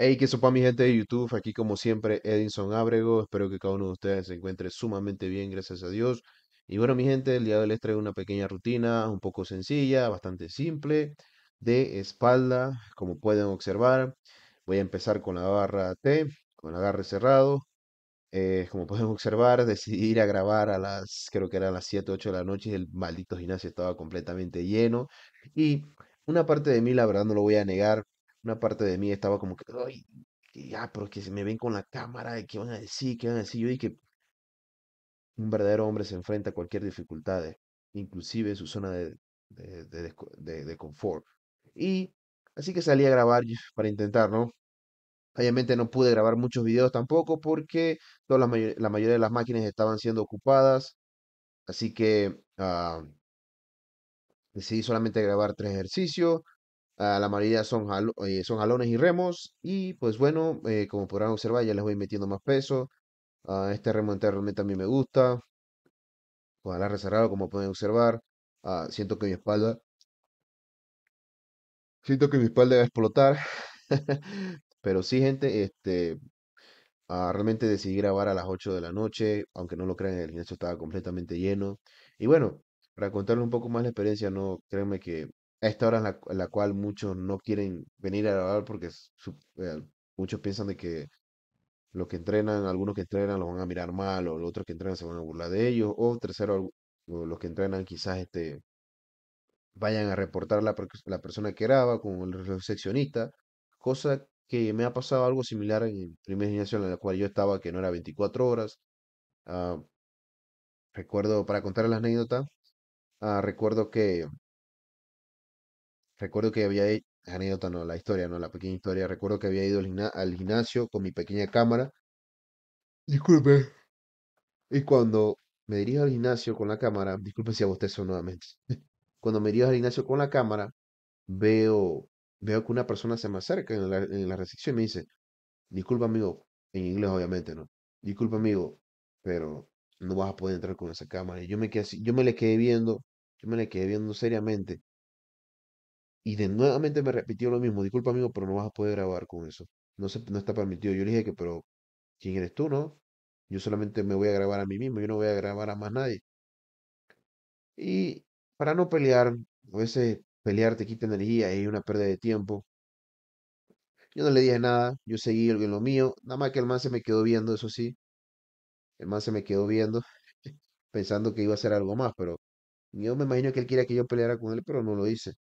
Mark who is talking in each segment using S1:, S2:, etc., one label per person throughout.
S1: Hey, qué sopa mi gente de YouTube, aquí como siempre Edinson Ábrego, espero que cada uno de ustedes se encuentre sumamente bien, gracias a Dios. Y bueno mi gente, el día de hoy les traigo una pequeña rutina, un poco sencilla, bastante simple, de espalda, como pueden observar. Voy a empezar con la barra T, con agarre cerrado. Eh, como pueden observar, decidí ir a grabar a las, creo que eran las 7, 8 de la noche y el maldito gimnasio estaba completamente lleno. Y una parte de mí, la verdad no lo voy a negar, una parte de mí estaba como que, ay, ya, pero que se me ven con la cámara, ¿qué van a decir? ¿Qué van a decir? Yo dije, un verdadero hombre se enfrenta a cualquier dificultad, inclusive en su zona de, de, de de- confort. Y así que salí a grabar para intentar, ¿no? Obviamente no pude grabar muchos videos tampoco porque toda la, mayo- la mayoría de las máquinas estaban siendo ocupadas, así que ah, decidí solamente grabar tres ejercicios. Ah, la mayoría son, eh, son jalones y remos y pues bueno, eh, como podrán observar ya les voy metiendo más peso. Ah, este remo realmente a mí me gusta. Ojalá cerrado como pueden observar. Ah, siento que mi espalda, siento que mi espalda va a explotar. Pero sí, gente, este, realmente decidí grabar a las 8 de la noche, aunque no lo crean, el gimnasio estaba completamente lleno. Y bueno, para contarles un poco más la experiencia, no, créanme que a esta hora en la, la cual muchos no quieren venir a grabar porque eh, muchos piensan de que los que entrenan, algunos que entrenan los van a mirar mal, o los otros que entrenan se van a burlar de ellos, o tercero, o los que entrenan quizás este, vayan a reportar la, la persona que graba con el recepcionista, cosa que me ha pasado algo similar en el primer gimnasio en el cual yo estaba, que no era 24 horas. Ah, recuerdo, para contar la anécdota, ah, recuerdo que, recuerdo que había, anécdota no, la historia, no, la pequeña historia, recuerdo que había ido al gimna- al gimnasio con mi pequeña cámara. Disculpe. Y cuando me dirijo al gimnasio con la cámara, disculpe si bostezo nuevamente. Cuando me dirijo al gimnasio con la cámara, veo, veo que una persona se me acerca en la, en la recepción y me dice, disculpa amigo, en inglés obviamente, ¿no? Disculpa amigo, pero no vas a poder entrar con esa cámara. Y yo me quedé así, yo me le quedé viendo, yo me le quedé viendo seriamente y de nuevamente me repitió lo mismo, disculpa amigo, pero no vas a poder grabar con eso. No no está permitido. Yo le dije que, pero ¿quién eres tú, no? Yo solamente me voy a grabar a mí mismo, yo no voy a grabar a más nadie. Y para no pelear, a veces pelear te quita energía y una pérdida de tiempo. Yo no le dije nada, yo seguí en lo mío, nada más que el man se me quedó viendo, eso sí, el man se me quedó viendo pensando que iba a hacer algo más, pero yo me imagino que él quería que yo peleara con él, pero no lo hice.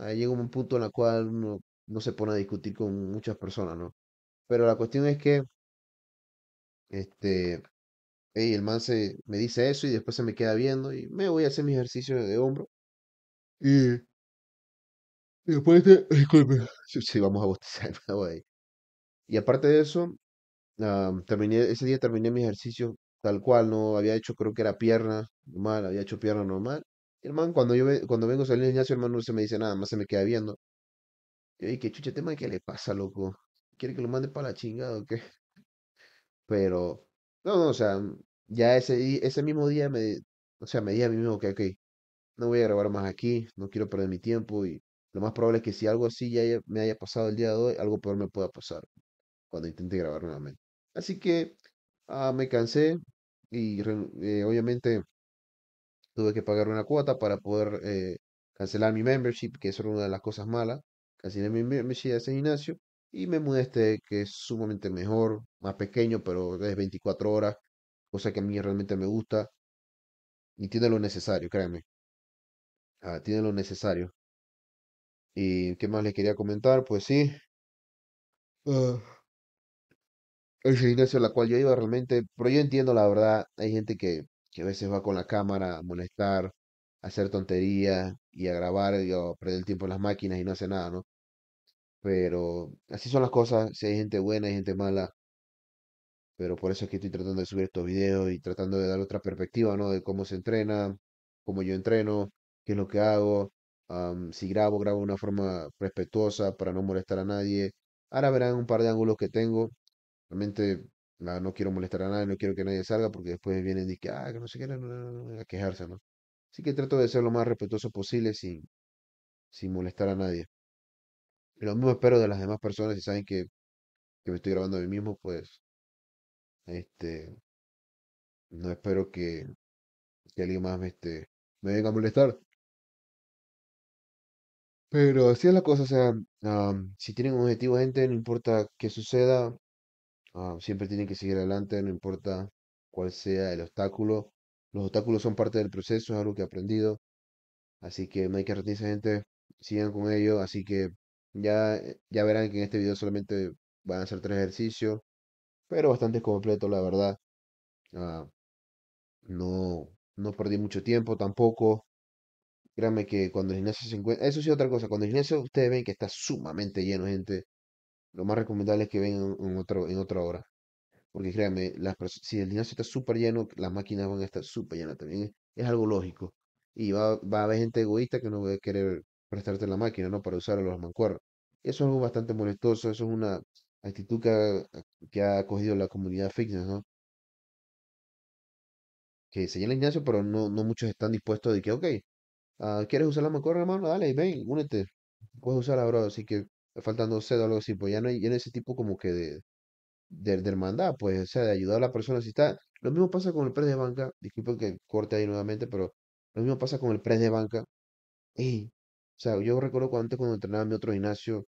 S1: Ahí llega un punto en el cual uno no se pone a discutir con muchas personas, ¿no? Pero la cuestión es que, este, ey, el man se me dice eso y después se me queda viendo y me voy a hacer mi ejercicio de hombro. Y, después de, disculpe, sí, vamos a bostezar, ahí. Y aparte de eso, terminé, ese día terminé mi ejercicio tal cual, no había hecho, creo que era pierna normal, había hecho pierna normal. Y el man, cuando yo cuando vengo del gimnasio, el man no se me dice nada, más se me queda viendo. Yo dije, chucha, tema, ¿qué le pasa, loco? ¿Quiere que lo mande para la chingada o qué? Pero, no, no, o sea, ya ese, ese mismo día me, o sea, me dije a mí mismo que, ok, no voy a grabar más aquí, no quiero perder mi tiempo y lo más probable es que si algo así ya me haya pasado el día de hoy, algo peor me pueda pasar cuando intente grabar nuevamente. Así que ah, me cansé y eh, obviamente tuve que pagar una cuota para poder eh, cancelar mi membership, que eso era una de las cosas malas. Cancelé mi membership a ese gimnasio y me mudé este que es sumamente mejor, más pequeño, pero es 24 horas, cosa que a mí realmente me gusta y tiene lo necesario, créanme. ah, tiene lo necesario. ¿Y qué más les quería comentar? Pues sí. ah, El gimnasio a la cual yo iba realmente, pero yo entiendo la verdad, hay gente que, que a veces va con la cámara a molestar, a hacer tonterías y a grabar y a perder el tiempo en las máquinas y no hace nada, ¿no? Pero así son las cosas, si hay gente buena, hay gente mala, pero por eso es que estoy tratando de subir estos videos y tratando de dar otra perspectiva, ¿no? De cómo se entrena, cómo yo entreno, qué es lo que hago, si grabo, grabo de una forma respetuosa para no molestar a nadie. Ahora verán un par de ángulos que tengo Realmente no, no quiero molestar a nadie, no quiero que nadie salga porque después vienen y que, ah, que no sé qué, no, no, no, no", a quejarse, ¿no? Así que trato de ser lo más respetuoso posible sin, sin molestar a nadie. Lo mismo espero de las demás personas si saben que que me estoy grabando a mí mismo, pues, este, no espero que, que alguien más me, este, me venga a molestar. Pero así es la cosa, o sea, si tienen un objetivo, gente, no importa qué suceda, ah, siempre tienen que seguir adelante, no importa cuál sea el obstáculo. Los obstáculos son parte del proceso, es algo que he aprendido. Así que no hay que rendirse, gente. Sigan con ello. Así que ya, eh, ya verán que en este video solamente van a ser tres ejercicios, pero bastante completo, la verdad. Ah, no, no perdí mucho tiempo tampoco. Créanme que cuando el gimnasio se encuentra... Eso sí, otra cosa. Cuando el gimnasio ustedes ven que está sumamente lleno, gente, lo más recomendable es que vengan en, otro, en otra hora. Porque créanme, las si el gimnasio está súper lleno, las máquinas van a estar súper llenas también. Es, es algo lógico. Y va, va a haber gente egoísta que no va a querer prestarte la máquina, ¿no? Para usar a los mancuernos. Eso es algo bastante molestoso. Eso es una actitud que ha, que ha cogido la comunidad fitness, ¿no? Que se llena el gimnasio, pero no, no muchos están dispuestos de que, ok, ah, ¿quieres usar la mancuerna, hermano? Dale, ven, únete. Puedes usarla, bro. Así que faltando sed o algo así, pues ya no hay, ya no ese tipo como que de de, hermandad, pues, o sea, de ayudar a la persona si está. Lo mismo pasa con el press de banca, disculpen que corte ahí nuevamente, pero lo mismo pasa con el press de banca. Y, o sea, yo recuerdo cuando antes cuando entrenaba en mi otro gimnasio,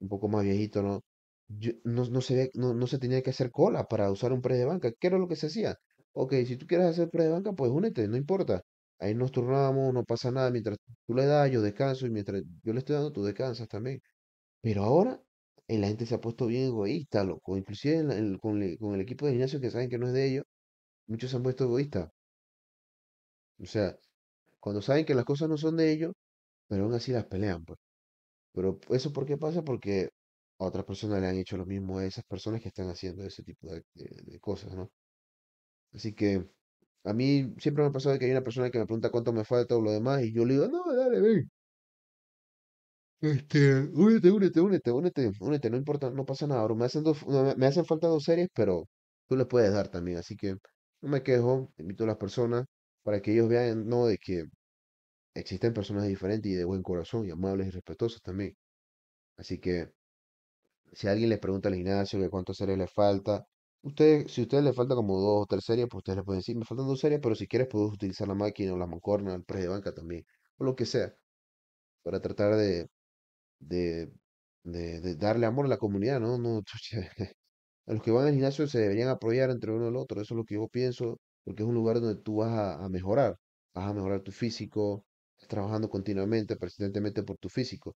S1: un poco más viejito, ¿no? Yo, no, no se ve, no, no se tenía que hacer cola para usar un press de banca. ¿Qué era lo que se hacía? Ok, si tú quieres hacer press de banca, pues únete, no importa. Ahí nos turnamos, no pasa nada. Mientras tú le das, yo descanso, y mientras yo le estoy dando, tú descansas también. Pero ahora eh, la gente se ha puesto bien egoísta, loco. Inclusive con, el, con el equipo de gimnasio que saben que no es de ellos, muchos se han puesto egoístas. O sea, cuando saben que las cosas no son de ellos, pero aún así las pelean, pues. Pero ¿eso por qué pasa? Porque a otras personas le han hecho lo mismo a esas personas que están haciendo ese tipo de cosas, ¿no? Así que a mí siempre me ha pasado que hay una persona que me pregunta cuánto me falta o lo demás, y yo le digo, no, dale, ven. Este, únete, únete, únete, únete, únete, no importa, no pasa nada. Me hacen dos- me hacen falta dos series, pero tú le puedes dar también, así que no me quejo, invito a las personas para que ellos vean, no, de que existen personas diferentes y de buen corazón y amables y respetuosas también. Así que si alguien les pregunta al gimnasio que cuántas series les falta, usted, si a ustedes les falta como dos o tres series, pues ustedes le pueden decir, me faltan dos series, pero si quieres puedes utilizar la máquina o la mancuerna, el press de banca también, o lo que sea, para tratar de de, de, darle amor a la comunidad, ¿no? No, a los que van al gimnasio se deberían apoyar entre uno y el otro, eso es lo que yo pienso, porque es un lugar donde tú vas a, mejorar, vas a mejorar tu físico, estás trabajando continuamente, persistentemente por tu físico.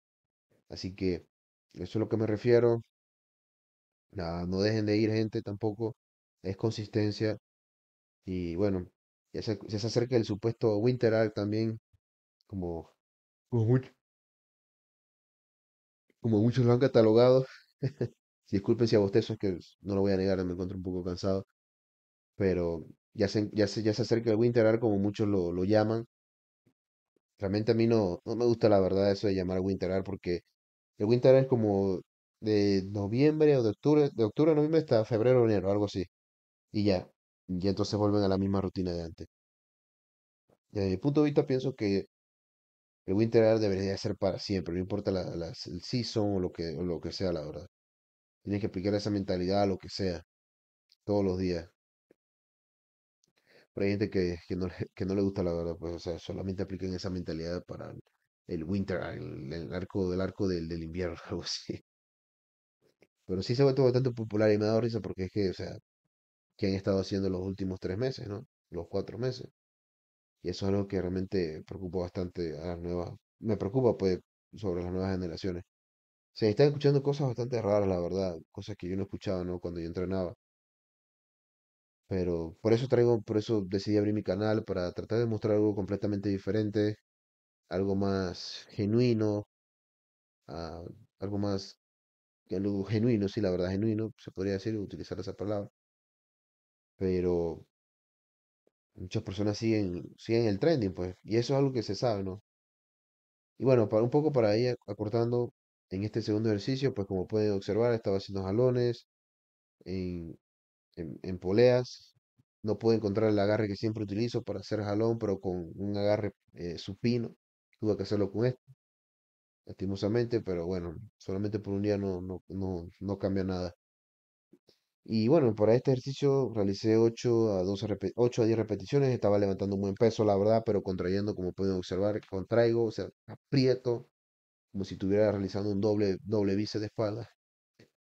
S1: Así que eso es lo que me refiero. No dejen de ir, gente, tampoco. Es consistencia. Y bueno, ya se, se acerca el supuesto Winter Arc también, como, como, como muchos lo han catalogado. Disculpen si a bostezo, es que no lo voy a negar, me encuentro un poco cansado, pero ya se, ya se, ya se acerca el Winter Art como muchos lo, lo llaman. Realmente a mí no, no me gusta la verdad eso de llamar Winter Art porque el Winter Art es como de noviembre o de octubre, de octubre a noviembre hasta febrero o enero, algo así. Y ya, y entonces vuelven a la misma rutina de antes. Desde mi punto de vista pienso que el Winter debería ser para siempre, no importa el season o lo que, sea, la verdad. Tienes que aplicar esa mentalidad a lo que sea, todos los días. Pero hay gente que, no, le- gusta la verdad, pues, o sea, solamente aplican esa mentalidad para el, winter, el, el arco del arco del invierno, algo así. Pero sí se ha vuelto bastante popular y me ha dado risa porque es que, o sea, que han estado haciendo los últimos tres meses, ¿no? Los cuatro meses. Y eso es algo que realmente preocupa bastante a las nuevas, me preocupa, pues, sobre las nuevas generaciones. Se están escuchando cosas bastante raras, la verdad, cosas que yo no escuchaba, ¿no? Cuando yo entrenaba. Pero por eso traigo, por eso decidí abrir mi canal, para tratar de mostrar algo completamente diferente algo más genuino, ah, algo más, algo genuino, sí, la verdad, genuino, se podría decir, utilizar esa palabra, pero muchas personas siguen, siguen el trending, pues, y eso es algo que se sabe, ¿no? Y bueno, para un poco para ir acortando en este segundo ejercicio, pues como pueden observar, estaba haciendo jalones en, en, poleas, no puedo encontrar el agarre que siempre utilizo para hacer jalón, pero con un agarre eh, supino, tuve que hacerlo con esto. lastimosamente, pero bueno, solamente por un día no, no, no, no cambia nada. Y bueno, para este ejercicio realicé 8 a 12 repe- 8 a 10 repeticiones, estaba levantando un buen peso, la verdad, pero contrayendo, como pueden observar, contraigo, o sea, aprieto, como si estuviera realizando un doble, doble bíceps de espalda.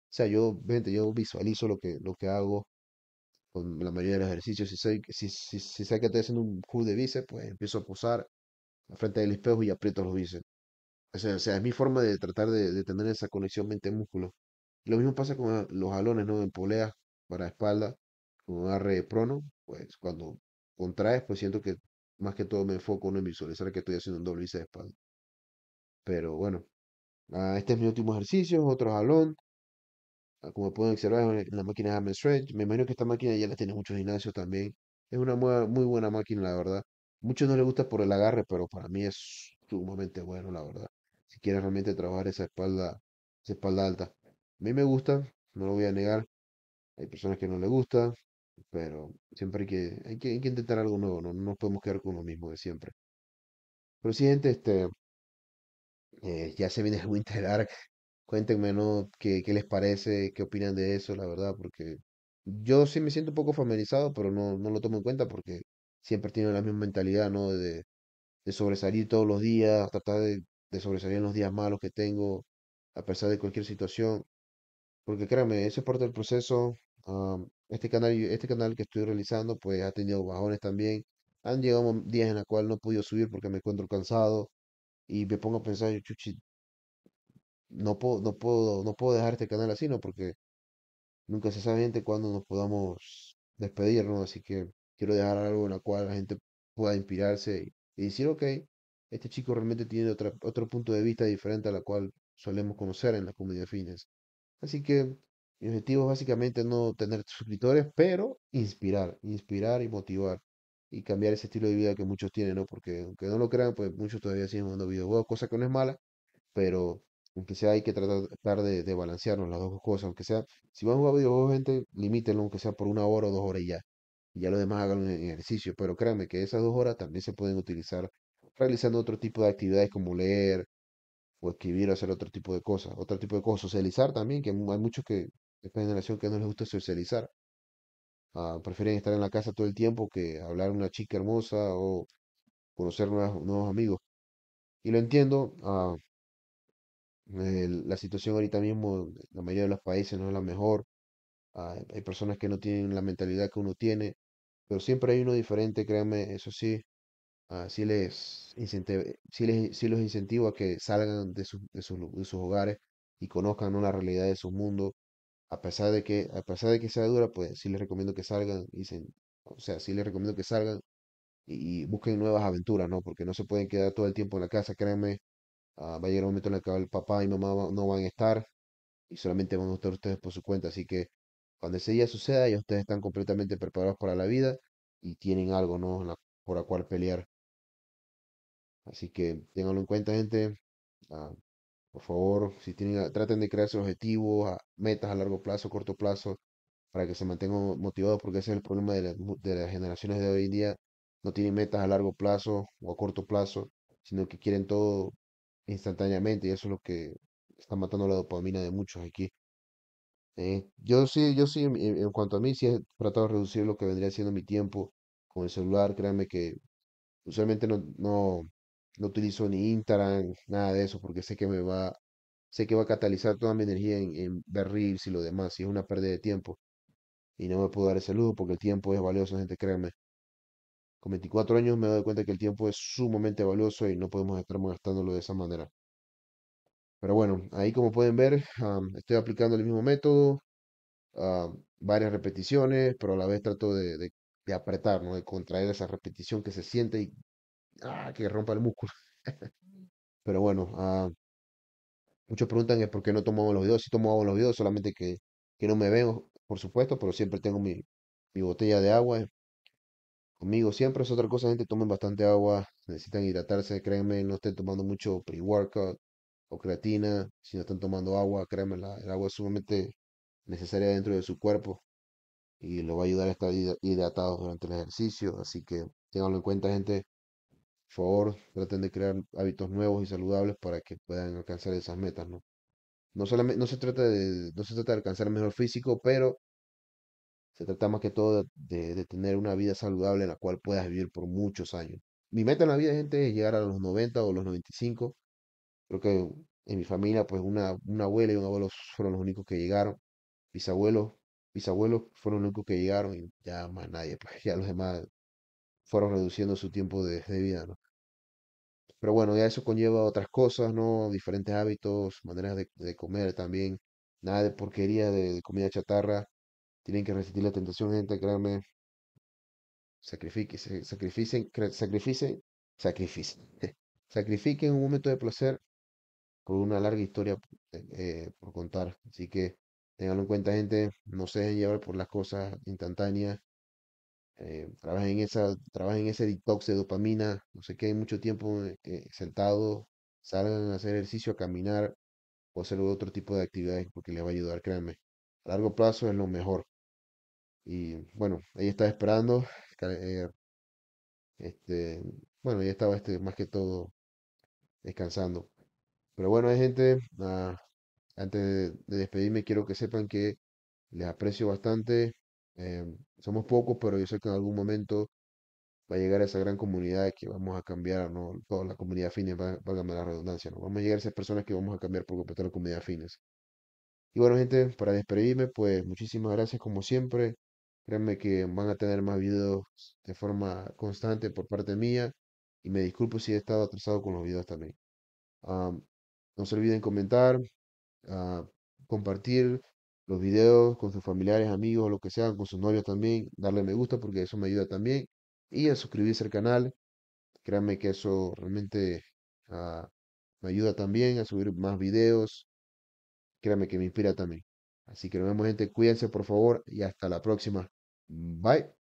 S1: O sea, yo, gente, yo visualizo lo que, lo que hago con la mayoría de los ejercicios. Si sé, si, si, si sé que estoy haciendo un curl de bíceps, pues empiezo a posar frente del espejo y aprieto los bíceps. O sea, o sea, es mi forma de tratar de, de tener esa conexión mente-músculo. Lo mismo pasa con los jalones, ¿no? En poleas para espalda, con agarre prono, pues cuando contraes, pues siento que más que todo me enfoco ¿no? en visualizar que estoy haciendo un doble bíceps de espalda. Pero bueno, ah, este es mi último ejercicio, otro jalón. Ah, Como pueden observar en la máquina Hammer Stretch, me imagino que esta máquina ya la tiene muchos gimnasios también. Es una muy buena máquina, la verdad. Muchos no les gusta por el agarre, pero para mí es sumamente bueno, la verdad. Si quieres realmente trabajar esa espalda, esa espalda alta. A mí me gusta, no lo voy a negar. Hay personas que no les gusta, pero siempre hay que, hay que, intentar algo nuevo, no, no nos podemos quedar con lo mismo de siempre. Pero sí, este, eh, ya se viene el Winter Arc. Cuéntenme, ¿no? ¿Qué, qué les parece? ¿Qué opinan de eso? La verdad, porque yo sí me siento un poco familiarizado, pero no, no lo tomo en cuenta porque siempre tiene la misma mentalidad, ¿no? De, de sobresalir todos los días, tratar de, de sobresalir en los días malos que tengo, a pesar de cualquier situación. Porque créanme, eso es parte del proceso. am, este canal, este canal que estoy realizando, pues ha tenido bajones también. Han llegado días en los cuales no he podido subir porque me encuentro cansado y me pongo a pensar, yo, chuchi, no puedo, no puedo, no puedo dejar este canal así, ¿no? Porque nunca se sabe gente cuándo nos podamos despedir, ¿no? Así que quiero dejar algo en la cual la gente pueda inspirarse y, y decir, ok, este chico realmente tiene otra, otro punto de vista diferente a la cual solemos conocer en la comunidad fitness. Así que mi objetivo es básicamente no tener suscriptores, pero inspirar, inspirar y motivar y cambiar ese estilo de vida que muchos tienen, ¿no? Porque aunque no lo crean, pues muchos todavía siguen jugando videojuegos, cosa que no es mala, pero aunque sea hay que tratar de, de balancearnos las dos cosas, aunque sea, si van a jugar videojuegos, gente, limítenlo, aunque sea por una hora o dos horas y ya, y ya lo demás háganlo en ejercicio, pero créanme que esas dos horas también se pueden utilizar realizando otro tipo de actividades como leer o escribir hacer otro tipo de cosas, otro tipo de cosas, socializar también, que hay muchos que, esta generación que no les gusta socializar, ah, prefieren estar en la casa todo el tiempo que hablar con una chica hermosa o conocer nuevos amigos. Y lo entiendo, ah, el- la situación ahorita mismo, la mayoría de los países no es la mejor. ah, hay personas que no tienen la mentalidad que uno tiene, pero siempre hay uno diferente, créanme, eso sí. Ah, sí les sí les, los incentivo a que salgan de, sus de sus de sus hogares y conozcan, ¿no? la realidad de su mundo. A pesar de que, a pesar de que sea dura, pues sí les recomiendo que salgan y se- o sea, sí les recomiendo que salgan y, busquen nuevas aventuras, ¿no? Porque no se pueden quedar todo el tiempo en la casa, créanme. ah, va a llegar un momento en el que el papá y mamá no van a estar y solamente van a estar ustedes por su cuenta. Así que cuando ese día suceda, ya ustedes están completamente preparados para la vida y tienen algo, ¿no? la- por la cual pelear. Así que ténganlo en cuenta, gente. Ah, por favor, si tienen, traten de crearse objetivos, metas a largo plazo, corto plazo, para que se mantengan motivados, porque ese es el problema de, mu- de las generaciones de hoy en día. No tienen metas a largo plazo o a corto plazo, sino que quieren todo instantáneamente y eso es lo que está matando la dopamina de muchos aquí. Eh, yo sí, yo sí, en, cuanto a mí, sí he tratado de reducir lo que vendría siendo mi tiempo con el celular. Créanme que usualmente no, no utilizo ni Instagram, nada de eso, porque sé que me va, sé que va a catalizar toda mi energía en, en ver Reels y lo demás, y es una pérdida de tiempo. Y no me puedo dar ese lujo porque el tiempo es valioso, gente, créanme. Con 24 años me doy cuenta que el tiempo es sumamente valioso y no podemos estar gastándolo de esa manera. Pero bueno, ahí como pueden ver, estoy aplicando el mismo método varias repeticiones, pero a la vez trato de, de- de apretar, ¿no? De contraer esa repetición que se siente y ah, que rompa el músculo. Pero bueno, ah, muchos preguntan es por qué no tomamos los videos. Sí tomamos los videos, solamente que, que no me veo, por supuesto, pero siempre tengo mi, mi botella de agua eh, conmigo. Siempre es otra cosa, gente, tomen bastante agua, necesitan hidratarse, créanme, no estén tomando mucho pre-workout o creatina. Si no están tomando agua, créanme, la- el agua es sumamente necesaria dentro de su cuerpo. y lo va a ayudar a estar hid- hidratado durante el ejercicio. Así que ténganlo en cuenta, gente. Favor, traten de crear hábitos nuevos y saludables para que puedan alcanzar esas metas, ¿no? No solamente, no se trata de, no se trata de alcanzar el mejor físico, pero Se trata más que todo de, de tener una vida saludable en la cual puedas vivir por muchos años. Mi meta en la vida, gente, es llegar a los 90 o los 95. Creo que en mi familia, pues una, una abuela y un abuelo fueron los únicos que llegaron. Bisabuelos, bisabuelos fueron los únicos que llegaron y ya más nadie, pues ya los demás fueron reduciendo su tiempo de, vida, ¿no? Pero bueno, ya eso conlleva otras cosas, ¿no? Diferentes hábitos, maneras de, comer también. Nada de porquería, de, de comida chatarra. Tienen que resistir la tentación, gente, créanme. Sacrifiquen, sacrificen, sacrificen, sacrificen. Sacrifiquen un momento de placer por una larga historia eh, eh, por contar. Así que tenganlo en cuenta, gente. No se dejen llevar por las cosas instantáneas. Eh, trabajen en esa, trabajen en ese detox de dopamina. No se queden mucho tiempo eh, eh, sentados. Salgan a hacer ejercicio, a caminar o hacer otro tipo de actividades porque les va a ayudar, créanme. A largo plazo es lo mejor. Y bueno, ella estaba esperando. eh, este, bueno, ella estaba este, más que todo descansando. Pero bueno, hay gente, ah, antes de, de despedirme, quiero que sepan que les aprecio bastante. Eh, somos pocos, pero yo sé que en algún momento va a llegar esa gran comunidad que vamos a cambiar, ¿no? Toda la comunidad fitness, va, válgame la redundancia, ¿no? Vamos a llegar a esas personas que vamos a cambiar por completo la comunidad fitness. Y bueno, gente, para despedirme, pues muchísimas gracias como siempre. Créanme que van a tener más videos de forma constante por parte mía. Y me disculpo si he estado atrasado con los videos también. Am, no se olviden comentar, ah, compartir los videos con sus familiares, amigos, lo que sean, con sus novios también. Darle me gusta porque eso me ayuda también. Y a suscribirse al canal. Créanme que eso realmente ah, me ayuda también a subir más videos Créame que me inspira también. Así que nos vemos, gente. Cuídense, por favor, y hasta la próxima. Bye.